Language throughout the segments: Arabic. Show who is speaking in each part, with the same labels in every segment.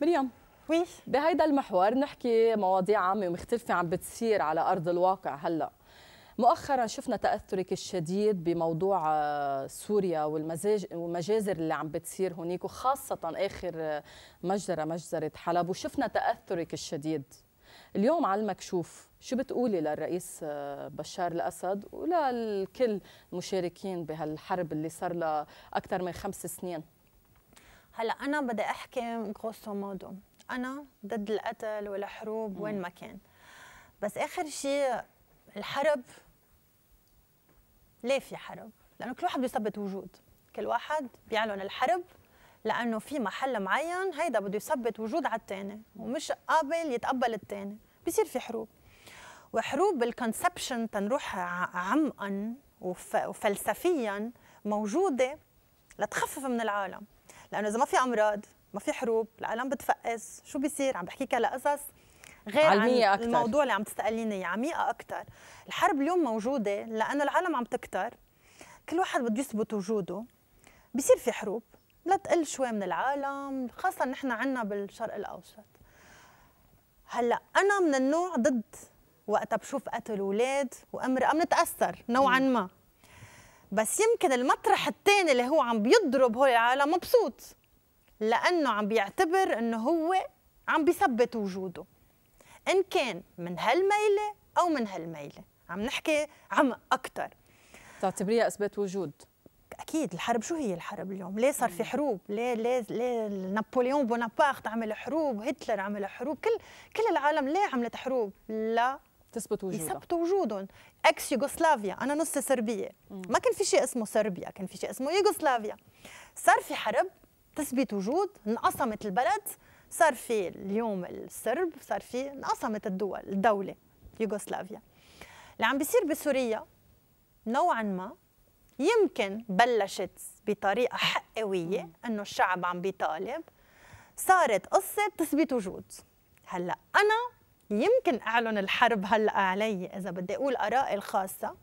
Speaker 1: مريم
Speaker 2: وي
Speaker 1: بهيدا المحور نحكي مواضيع عامة ومختلفة عم بتصير على أرض الواقع هلأ. مؤخرا شفنا تأثرك الشديد بموضوع آه، سوريا والمجازر اللي عم بتصير هناك وخاصة آخر مجزرة مجزرة حلب وشفنا تأثرك الشديد. اليوم على المكشوف شو بتقولي للرئيس آه، بشار الأسد وللكل المشاركين بهالحرب اللي صار لها أكثر من خمس سنين؟
Speaker 2: هلا أنا بدي أحكي غوسو مودو أنا ضد القتل والحروب وين ما كان. بس آخر شيء الحرب. ليه في حرب؟ لأنه كل واحد بيثبت وجود. كل واحد بيعلن الحرب لأنه في محل معين هيدا بده يثبت وجود على الثاني ومش قابل يتقبل الثاني بصير في حروب. وحروب بالكونسبشن تنروح عمقا وفلسفيا موجودة لتخفف من العالم. لأنه إذا ما في أمراض ما في حروب العالم بتفقس شو بيصير؟ عم بحكيك على قصص غير علمية عن أكتر. الموضوع اللي عم تسأليني إياه عميقة أكثر الحرب اليوم موجودة لأنه العالم عم تكتر. كل واحد بده يثبت وجوده. بصير في حروب. لا تقل شوي من العالم خاصة نحن عنا بالشرق الأوسط. هلأ أنا من النوع ضد وقتها بشوف قتل أولاد وامراه بنتاثر نوعا ما. بس يمكن المطرح الثاني اللي هو عم بيضرب هول العالم مبسوط لأنه عم بيعتبر إنه هو عم بيثبت وجوده إن كان من هالميلة أو من هالميلة. عم نحكي عمق أكثر
Speaker 1: تعتبريها أثبات وجود.
Speaker 2: أكيد الحرب شو هي الحرب اليوم؟ ليه صار في حروب؟ ليه ليه ليه نابليون بونابرت عمل حروب؟ هتلر عمل حروب؟ كل كل العالم ليه عملت حروب؟ لا.
Speaker 1: تثبت وجودها.
Speaker 2: يثبتوا وجودهم. إكس يوغوسلافيا أنا نص صربيه ما كان في شيء اسمه صربيا كان في شيء اسمه يوغوسلافيا. صار في حرب تثبت وجود انقسمت البلد. صار في اليوم السرب صار في انقسمت الدول الدولة يوغوسلافيا. اللي عم بيصير بسوريا نوعا ما يمكن بلشت بطريقة حقويه إنه الشعب عم بيطالب. صارت قصة تثبيت وجود. هلأ أنا يمكن أعلن الحرب هلأ علي إذا بدي أقول آرائي الخاصة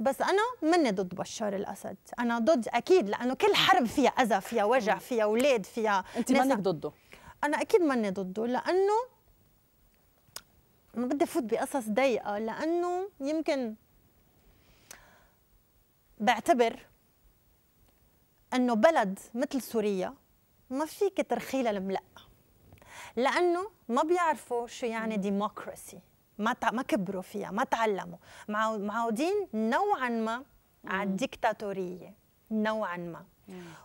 Speaker 2: بس أنا مني ضد بشار الأسد. أنا ضد أكيد لأنه كل حرب فيها أذى فيها وجع فيها أولاد فيها
Speaker 1: أنت منك ضده؟
Speaker 2: أنا أكيد ماني ضده لأنه ما بدي أفوت بقصص ضيقة لأنه يمكن بعتبر إنه بلد مثل سوريا ما فيك ترخيلها الملأ. لأنه ما بيعرفوا شو يعني démocratie ما ما كبروا فيها ما تعلموا. معودين نوعا ما على الديكتاتوريه نوعا ما.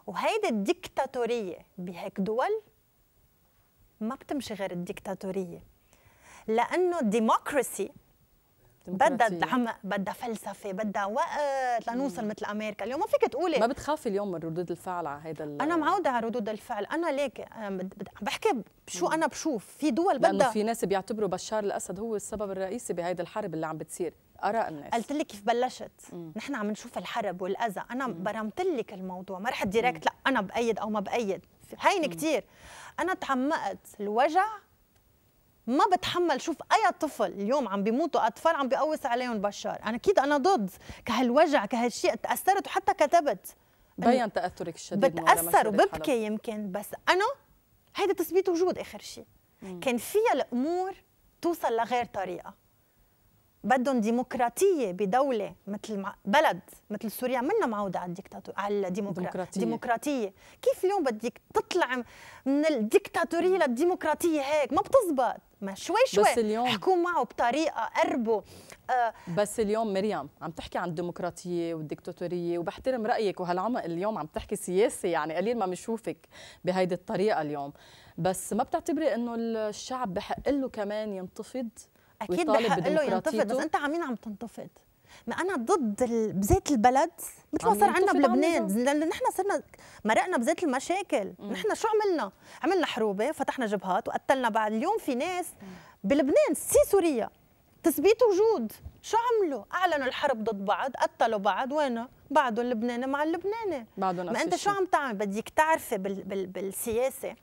Speaker 2: وهيدي الديكتاتوريه بهيك دول ما بتمشي غير الديكتاتوريه لأنه ال démocratie بدها دعم بدها فلسفة بدها وقت لنوصل مثل أمريكا. اليوم ما فيك تقولي.
Speaker 1: ما بتخافي اليوم من ردود الفعل على هذا
Speaker 2: أنا معودة على ردود الفعل. أنا ليك بحكي شو أنا بشوف. في دول بدها
Speaker 1: لأنه في ناس بيعتبروا بشار الأسد هو السبب الرئيسي بهيدي الحرب اللي عم بتصير. آراء الناس.
Speaker 2: قلت لك كيف بلشت. مم. نحن عم نشوف الحرب والأذى. أنا برمت لك الموضوع. ما رحت ديركت لا أنا بأيد أو ما بأيد. هين كثير أنا تعمقت الوجع ما بتحمل. شوف أي طفل اليوم عم بيموتوا اطفال عم بيقوس عليهم بشار أنا أكيد أنا ضد كهالوجع كهالشيء. تأثرت وحتى كتبت.
Speaker 1: بين تأثرك الشديد
Speaker 2: بتأثر وببكي يمكن بس أنا هيدا تثبيت وجود آخر شيء. كان فيها الأمور توصل لغير طريقة. بدهم ديمقراطية بدولة مثل بلد مثل سوريا. منا معودة على الديكتاتور على الديمقراطيه ديمقراطية. كيف اليوم بدك تطلع من الديكتاتورية للديمقراطية هيك؟ ما بتزبط. ما شوي شوي بس اليوم احكوا معه بطريقة قربوا
Speaker 1: آه بس اليوم مريم عم تحكي عن الديمقراطية والديكتاتورية وبحترم رأيك وهالعمق اليوم عم تحكي سياسي يعني قليل ما بنشوفك بهيدي الطريقة اليوم. بس ما بتعتبري إنه الشعب بحق له كمان ينتفض؟
Speaker 2: أكيد بحق له ينتفض بس أنت عمين عم تنتفض؟ ما أنا ضد بذات البلد مثل ما صار عندنا بلبنان لأنه نحن صرنا مرقنا بذات المشاكل. نحن شو عملنا؟ عملنا حروبه فتحنا جبهات وقتلنا بعد اليوم في ناس بلبنان سي سوريا تثبيت وجود. شو عملوا؟ أعلنوا الحرب ضد بعض، قتلوا بعض، وين؟ بعدهم اللبناني مع اللبناني. ما أنت شو عم تعمل؟ بدك تعرفي بال بال بالسياسة.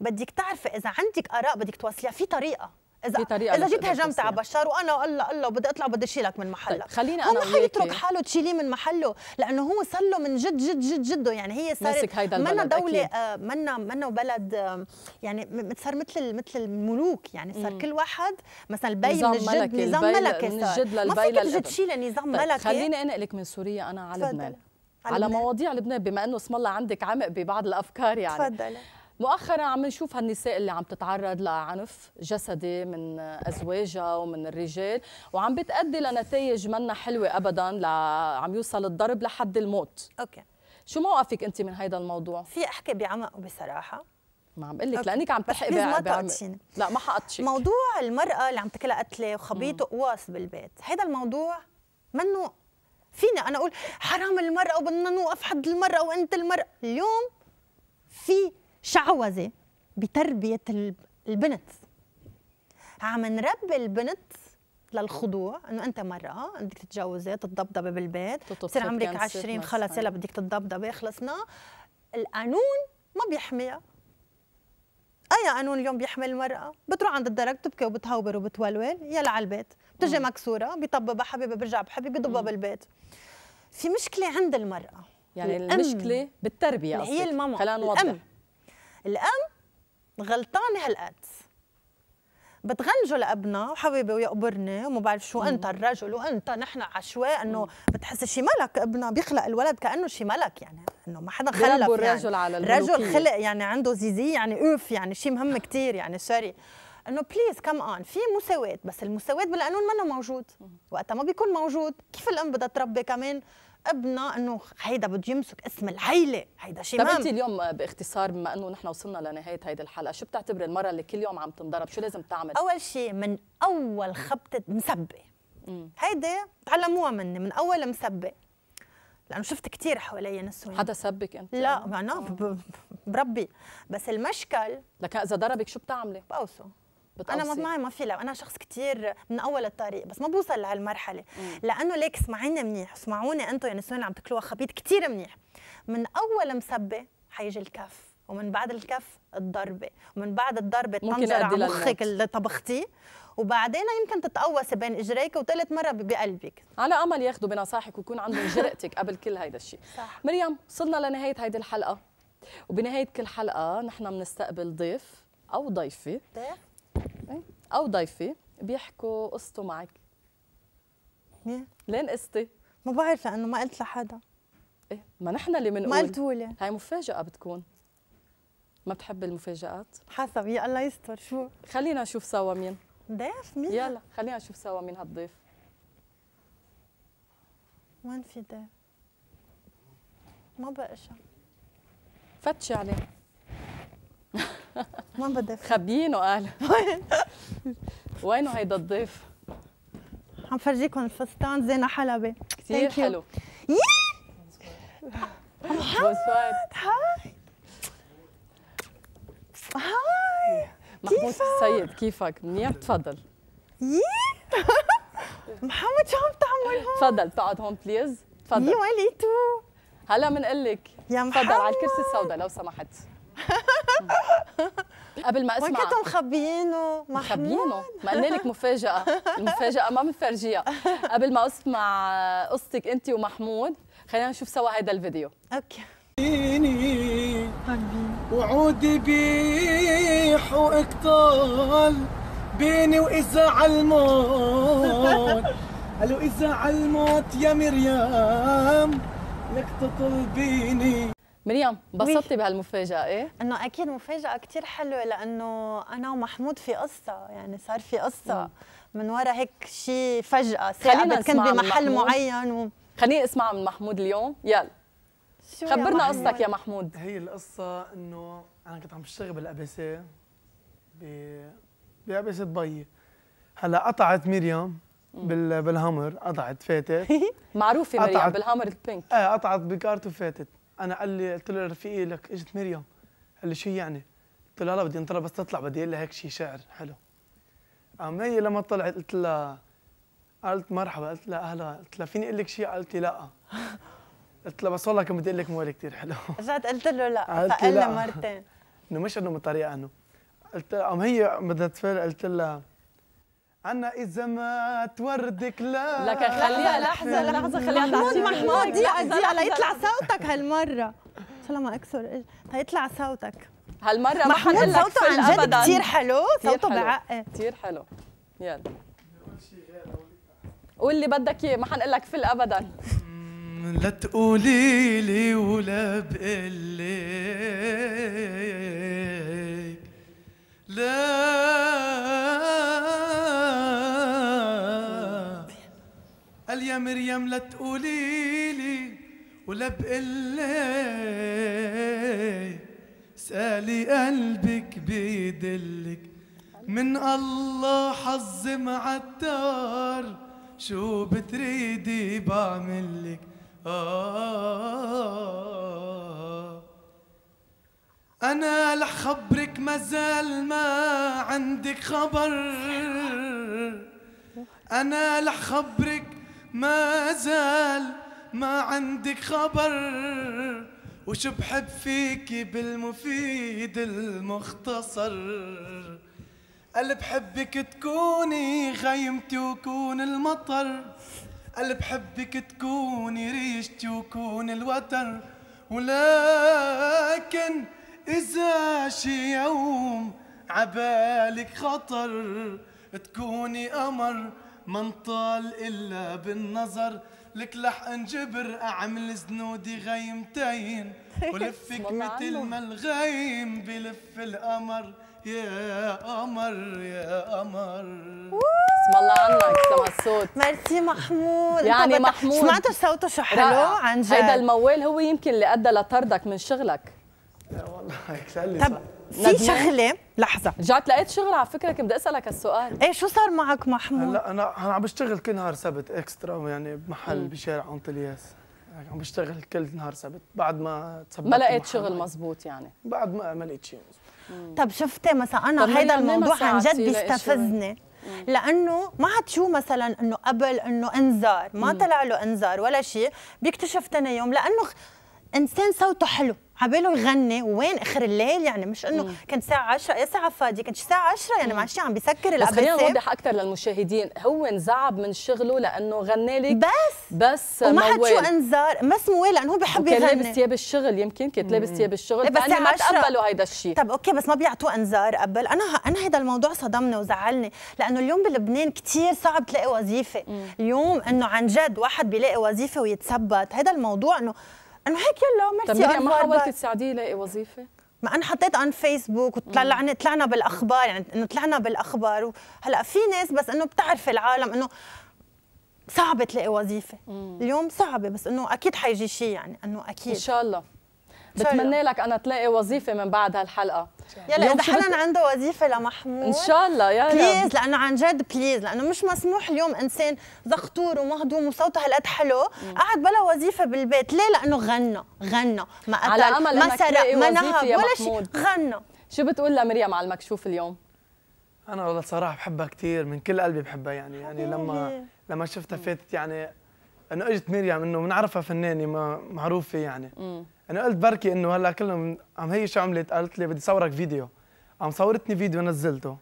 Speaker 2: بدك تعرفي إذا عندك آراء بدك توصليها في
Speaker 1: طريقة.
Speaker 2: اذا إذا
Speaker 1: جيت
Speaker 2: هجمت على. بشار وأنا الله الله بدي أطلع بدي اشيلك من محلك
Speaker 1: طيب خليني
Speaker 2: هو
Speaker 1: أنا
Speaker 2: ما حيترك حاله تشيليه من محله لأنه هو صار له من جد جد جد جده يعني هي صارت منا
Speaker 1: أكيد.
Speaker 2: آه، منا منا بلد آه، يعني صار مثل مثل الملوك يعني صار
Speaker 1: مم.
Speaker 2: كل واحد مثلا البي من الجد
Speaker 1: ملكي،
Speaker 2: نظام ملكي
Speaker 1: من الجد
Speaker 2: ما
Speaker 1: للبي
Speaker 2: فيك تجي. تشيل نظام
Speaker 1: طيب
Speaker 2: ملكي
Speaker 1: خليني أنقلك من سوريا أنا على. لبنان
Speaker 2: على.
Speaker 1: مواضيع لبنان بما إنه اسم الله عندك عمق ببعض الأفكار يعني
Speaker 2: تفضلي
Speaker 1: مؤخرا عم نشوف هالنساء اللي عم تتعرض لعنف جسدي من أزواجها ومن الرجال وعم بتأدي لنتائج منا حلوة ابدا ل... عم يوصل الضرب لحد الموت.
Speaker 2: أوكي.
Speaker 1: شو موقفك أنت من هيدا الموضوع؟
Speaker 2: في أحكي بعمق وبصراحه
Speaker 1: ما عم بقول لك. لأنك عم بع- بعمق.
Speaker 2: تقطشيني.
Speaker 1: لا ما حقطشك.
Speaker 2: موضوع المرأة اللي عم تاكلها قتلة وخبيط وقواص بالبيت هذا الموضوع منه فيني أنا أقول حرام المرأة وبدنا نوقف حد المرأة وأنت المرأة. اليوم في شعوذة بتربية ال- البنت. عم نربي البنت للخضوع. إنه أنت مرأة بدك تتجوزي تتضبضبي بالبيت. بصير عمرك
Speaker 1: تكنسي،
Speaker 2: 20
Speaker 1: تمسحي.
Speaker 2: خلص يلا بدك تتضبضبي خلصنا. القانون ما بيحميها. أي قانون اليوم بيحمي المرأة؟ بتروح عند الدرج بتبكي وبتهوبر وبتولول. يلا على البيت. بتجي مكسورة بيطببها حبيبي برجع بحبيبي بيضبها بالبيت. في مشكلة عند المرأة.
Speaker 1: يعني
Speaker 2: الأم.
Speaker 1: المشكلة
Speaker 2: بالتربية هي. الماما.
Speaker 1: خلينا نوضح.
Speaker 2: الأم غلطانة هالقد. بتغنجوا لأبنها وحبيبي ويقبرني وما بعرف شو أنت الرجل وأنت نحن عشواء إنه بتحس شي ملك ابنها بيخلق الولد كأنه شي ملك يعني إنه ما حدا
Speaker 1: بيربوا
Speaker 2: يعني.
Speaker 1: الرجل على
Speaker 2: الرجل. خلق يعني عنده زيزي يعني أوف يعني شيء مهم كتير يعني sorry إنه please come on في مساواة بس المساواة بالقانون منه موجود. وقتها ما بيكون موجود. كيف الأم بدها تربي كمان؟ ابنها إنه هيدا بده يمسك اسم العيلة. هيدا شيء
Speaker 1: طب انت اليوم باختصار بما إنه نحن وصلنا لنهاية هيدي الحلقة شو بتعتبري المراه اللي كل يوم عم تنضرب؟ شو لازم تعمل؟
Speaker 2: أول شيء من أول خبطة
Speaker 1: مسبة.
Speaker 2: هيدي تعلموها مني من أول مسبة. لأنه شفت كثير حوالي نسوان.
Speaker 1: حدا سبك أنت؟
Speaker 2: لا ب- بربي. بس المشكل
Speaker 1: لكن إذا ضربك شو بتعملي؟
Speaker 2: بقوسه.
Speaker 1: بتقوصي
Speaker 2: أنا ما معي ما في لا أنا شخص كتير من أول الطريق بس ما بوصل لهالمرحلة. لأنه ليك اسمعيني منيح اسمعوني أنتم يا نسوان اللي عم تاكلوها خبيط كتير منيح. من أول مسبة حيجي الكف ومن بعد الكف الضربة ومن بعد الضربة
Speaker 1: ممكن
Speaker 2: طنجره
Speaker 1: يؤدي
Speaker 2: على مخك. اللي طبختيه. وبعدين يمكن تتقوسي بين إجريك وثالث مرة بقلبك.
Speaker 1: على أمل ياخذوا بنصائحك ويكون عندهم جرأتك قبل كل هيدا الشيء. مريم وصلنا لنهاية هيدي الحلقة. وبنهاية كل حلقة نحن بنستقبل ضيف أو ضيفة. أو ضيفه بيحكوا قصته معك؟ لين قصتي؟
Speaker 2: ما بعرف لأنه ما قلت لحدا.
Speaker 1: إيه ما نحن اللي
Speaker 2: ما
Speaker 1: بنقول
Speaker 2: قلتولي
Speaker 1: هاي مفاجأة بتكون. ما بتحب المفاجآت؟
Speaker 2: حسب يا الله يستر شو؟
Speaker 1: خلينا نشوف سوا مين.
Speaker 2: ضيف مين؟
Speaker 1: يلا خلينا نشوف سوا مين هالضيف.
Speaker 2: وين في ضيف؟ ما بقشع
Speaker 1: فتشي عليه.
Speaker 2: ما بدي
Speaker 1: خبيينه قال. وينه هيدا الضيف؟
Speaker 2: عم فرجيكم الفستان زينة حلبي
Speaker 1: كثير. حلو. bonsoir
Speaker 2: hi hi
Speaker 1: محمود السيد كيفك؟ منيح؟ تفضل.
Speaker 2: يي محمد شو عم تعمل هون؟
Speaker 1: تفضل تقعد هون please
Speaker 2: يي
Speaker 1: تفضل
Speaker 2: وين لقيتو؟
Speaker 1: هلا بنقول لك
Speaker 2: يا
Speaker 1: تفضل على
Speaker 2: محمد.
Speaker 1: الكرسي السوداء لو سمحت. قبل ما
Speaker 2: وين
Speaker 1: اسمع
Speaker 2: كنتوا مخبيينه؟ محمود
Speaker 1: مخبيينه. ما قلنا لك مفاجأة. المفاجأة ما بنفرجيها قبل ما أسمع قصتك أنت ومحمود خلينا نشوف سوا هيدا الفيديو.
Speaker 2: أوكي.
Speaker 3: وعودي بيح وإقتال بيني وإذا عالموت قالوا إذا عالموت يا مريم لك تطلبيني.
Speaker 1: مريم انبسطتي بهالمفاجأة إيه؟
Speaker 2: إنه أكيد مفاجأة كتير حلوة لأنه أنا ومحمود في قصة يعني صار في قصة من ورا هيك شيء فجأة
Speaker 1: خلينا
Speaker 2: كنت بمحل. معين و...
Speaker 1: خليني أسمع من محمود اليوم. يلا. خبرنا؟ قصتك يا محمود.
Speaker 3: هي القصة إنه أنا كنت عم بشتغل بالأبسة ب بأبسة بيي هلأ قطعت مريم بال... بالهمر قطعت فاتت.
Speaker 1: معروفة مريم
Speaker 3: قطعت.
Speaker 1: بالهامر البينك
Speaker 3: إيه قطعت بكارت وفاتت. أنا قال لي قلت له رفيقي لك إجت مريم. قال لي شو يعني؟ قلت له هلا بدي انطلع بس تطلع بدي أقول لها هيك شيء شعر حلو. قام هي لما طلعت قلت لها قالت مرحبا. قلت لها أهلا. قلت لها فيني أقول لك شيء قالت لي لا. قلت لها بس والله كان بدي أقول لك موالي كثير حلو.
Speaker 2: رجعت قلت له لا فقال
Speaker 3: لا.
Speaker 2: مرتين.
Speaker 3: إنه مش إنه من طريقة إنه. قلت لها قام هي بدها تفل قلت لها عنا إذا ما توردك لا
Speaker 1: لك خليها لحظة لحظة خليها
Speaker 2: محمود
Speaker 1: تعطيك
Speaker 2: محمود. دقيقة
Speaker 1: لحظة،
Speaker 2: دقيقة
Speaker 1: لحظة،
Speaker 2: ليطلع
Speaker 1: لحظة.
Speaker 2: صوتك هالمرة. ان شاء الله ما اكسر إج- هيطلع صوتك.
Speaker 1: هالمرة ما حنقول لك
Speaker 2: صوته عن جد
Speaker 1: ابدا.
Speaker 2: كثير حلو صوته
Speaker 1: حلو.
Speaker 2: بعقل.
Speaker 1: كثير حلو. يلا. قول اللي بدك إياه ما حنقول لك فل ابدا
Speaker 3: لا تقولي لي ولا بقلك لا قال يا مريم لا تقولي لي ولا بقلك سألي قلبك بيدلك من الله حظ معتار شو بتريدي بعملك آه. أنا رح خبرك مازال ما عندك خبر. أنا رح خبرك ما زال ما عندك خبر. وشو بحب فيكي بالمفيد المختصر؟ قال بحبك تكوني خيمتي وكون المطر. قال بحبك تكوني ريشتي وكون الوتر. ولكن إذا شي يوم عبالك خطر تكوني قمر من طال إلا بالنظر. لك لح انجبر أعمل زنودي غيمتين. ولفك مثل. ما الغيم بلف القمر. يا قمر يا قمر.
Speaker 1: اسم الله عنك سمع الصوت.
Speaker 2: ميرسي محمود.
Speaker 1: يعني محمود.
Speaker 2: سمعتوا صوته شو حلو. عن جد.
Speaker 1: هيدا الموال هو يمكن اللي أدى لطردك من شغلك.
Speaker 3: لا والله هيك
Speaker 2: طب في؟ شغلة. لحظة.
Speaker 1: رجعت لقيت شغل على فكرة كنت بدي أسألك هالسؤال.
Speaker 2: إيه شو صار معك محمود؟
Speaker 3: هلا أنا أنا عم بشتغل كل نهار سبت إكسترا يعني بمحل بشارع أنطلياس. يعني عم بشتغل كل نهار سبت بعد ما تثبت
Speaker 1: ما لقيت. شغل مزبوط يعني؟
Speaker 3: بعد ما ما لقيت شيء
Speaker 2: طب شفتي مثلا أنا هيدا الموضوع عن جد بيستفزني. لأنه ما عاد شو مثلا إنه قبل إنه إنذار ما طلع له إنذار ولا شيء بيكتشف ثاني يوم لأنه إنسان صوته حلو. عباله يغني وين آخر الليل؟ يعني مش إنه كانت الساعة 10 إيه ساعة فاضية كانت الساعة 10 يعني ماشي عم بيسكر
Speaker 1: بس خلينا نوضح أكثر للمشاهدين هو انزعب من شغله لأنه غنى لك؟
Speaker 2: بس.
Speaker 1: بس
Speaker 2: وما حد شو
Speaker 1: موال
Speaker 2: انذار ما اسمه لأنه هو بحب
Speaker 1: وكان لابس
Speaker 2: يغني.
Speaker 1: ثياب الشغل يمكن كنت لابس ثياب الشغل
Speaker 2: بس
Speaker 1: ما
Speaker 2: الساعة 10.
Speaker 1: تقبلوا هيدا الشيء.
Speaker 2: طب okay بس ما بيعطوه انذار قبل. أنا أنا هذا الموضوع صدمني وزعلني لأنه اليوم بلبنان كثير صعب تلاقي وظيفة. اليوم إنه عن جد واحد بيلاقي وظيفة ويتثبت. هذا الموضوع إنه إنه هيك يلا ميرسي
Speaker 1: مريم ما حاولتي. تساعديه يلاقي وظيفة؟
Speaker 2: ما أنا حطيت عن فيسبوك وطلعنا طلعنا بالأخبار يعني إنه طلعنا بالأخبار هلأ في ناس بس إنه بتعرف العالم إنه صعب تلاقي وظيفة اليوم صعبة بس إنه أكيد حيجي شيء يعني إنه
Speaker 1: ان أكيد
Speaker 2: إن شاء الله.
Speaker 1: بتمنى لك أنا تلاقي وظيفة من بعد هالحلقة.
Speaker 2: يلا
Speaker 1: إذا
Speaker 2: حدا
Speaker 1: بت-
Speaker 2: عنده وظيفة لمحمود
Speaker 1: إن شاء الله يا رب
Speaker 2: please لأنه عن جد بليز لأنه مش مسموح اليوم إنسان زغطور ومهضوم وصوته هالقد حلو. قاعد بلا وظيفة بالبيت ليه؟ لأنه غنى غنى. ما قتل
Speaker 1: على أمل
Speaker 2: ما سرق
Speaker 1: تلاقي
Speaker 2: ما نهب
Speaker 1: يا
Speaker 2: ولا شيء. غنى.
Speaker 1: شو بتقول لمريم على المكشوف اليوم؟
Speaker 3: أنا والله صراحة بحبها كثير من كل قلبي بحبها يعني. يعني لما. لما شفتها فاتت يعني إنه إجت مريم إنه بنعرفها فنانة ما معروفة يعني. أنا قلت بركي إنه هلأ كلهم عم هي شو عملت؟ قالت لي بدي صورك فيديو. عم صورتني فيديو نزلته.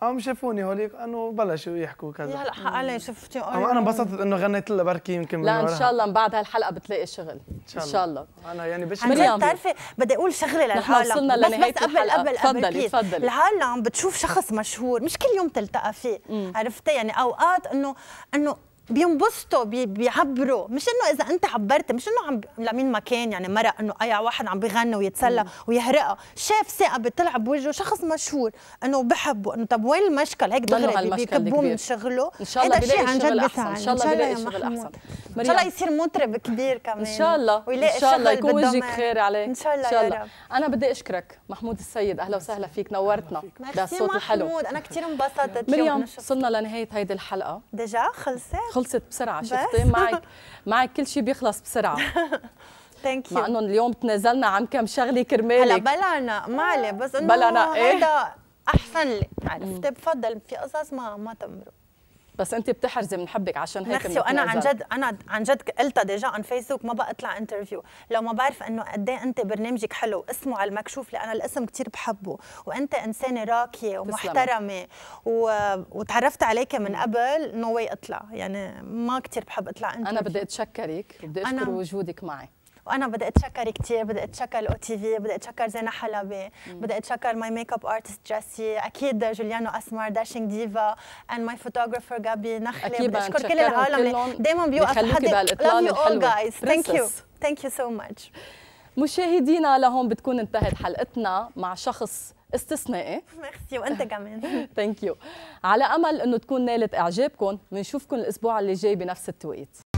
Speaker 3: قام شافوني هوليك إنه بلشوا يحكوا
Speaker 2: يا
Speaker 3: كذا
Speaker 2: هلا حق علي شفتي
Speaker 3: أنا انبسطت إنه غنيت لها بركي يمكن
Speaker 1: لا
Speaker 3: إن.
Speaker 1: شاء الله من بعد هالحلقة بتلاقي شغل. إن شاء الله.
Speaker 3: أنا يعني بش
Speaker 2: عن
Speaker 1: مريم.
Speaker 2: بتعرفي بدي أقول شغلة
Speaker 1: نحن
Speaker 2: للعالم.
Speaker 1: وصلنا
Speaker 2: بس بس قبل
Speaker 1: الحلقة.
Speaker 2: قبل
Speaker 1: تفضلي،. تفضلي.
Speaker 2: العالم بتشوف شخص مشهور مش كل يوم تلتقى فيه. عرفتي؟ يعني أوقات انه إنه بينبسطوا بي بيعبروا. مش إنه إذا أنت عبرت مش إنه عم لمين ما كان يعني مرق إنه أي واحد عم بيغني ويتسلى ويهرقها شاف ثقة بيطلع بوجهه شخص مشهور إنه بحبه إنه طب وين المشكل؟ هيك دغري بيكبوه. من شغله.
Speaker 1: إن شاء الله بيلاقي
Speaker 2: عن جد
Speaker 1: أحسن.
Speaker 2: إن.
Speaker 1: شاء الله بيلاقي شغل. أحسن.
Speaker 2: إن شاء الله يصير مطرب كبير كمان.
Speaker 1: إن شاء الله.
Speaker 2: ويلاقي
Speaker 1: إن شاء الله يكون وجهك. خير عليه
Speaker 2: إن شاء الله يا رب.
Speaker 1: أنا بدي أشكرك محمود السيد. أهلا وسهلا فيك. نورتنا.
Speaker 2: ميرسي
Speaker 1: بهالصوت الحلو
Speaker 2: محمود. أنا كثير انبسطت.
Speaker 1: مريم وصلنا لنهاية هيدي الحلقة.
Speaker 2: déjà خلصت؟
Speaker 1: خلصت بسرعة
Speaker 2: بس؟
Speaker 1: شفتي؟ معك معك كل شيء بيخلص بسرعة.
Speaker 2: thank
Speaker 1: مع
Speaker 2: you
Speaker 1: إنه اليوم تنازلنا عن كم شغلة
Speaker 2: هلا
Speaker 1: كرمالك
Speaker 2: بلانا ما عليه بس
Speaker 1: إنه إيه؟
Speaker 2: هيدا أحسن لي عرفتي بفضل في قصص ما ما تمرق.
Speaker 1: بس انت بتحرزي من حبك عشان هيك
Speaker 2: ميرسي وأنا عن. جد أنا عن جد قلتها déjà عن فيسبوك ما بقى أطلع interview لو ما بعرف إنه قد إيه أنت برنامجك حلو اسمه على المكشوف لأن الاسم كتير بحبه. وأنت إنسانة راقية ومحترمة. و... وتعرفت عليك من قبل no way أطلع. يعني ما كتير بحب أطلع interview
Speaker 1: أنا بدي أتشكرك وبدي
Speaker 2: أنا-
Speaker 1: اشكر وجودك معي.
Speaker 2: وأنا بدي أتشكر كثير بدي أتشكر ال OTV بدي أتشكر زينة حلبي بدي أتشكر my makeup artist جيسي أكيد جوليانو أسمر Dashing Diva and my photographer جابي نخله بدي أشكر كل العالم. دايما بيوقف you all
Speaker 1: الحلوة.
Speaker 2: guys. Thank you.
Speaker 1: Princess.
Speaker 2: thank you so much.
Speaker 1: مشاهدينا لهون بتكون انتهت حلقتنا مع شخص استثنائي.
Speaker 2: ميرسي وأنت كمان.
Speaker 1: thank you على أمل إنه تكون نالت اعجابكم بنشوفكم الأسبوع اللي جاي بنفس التوقيت.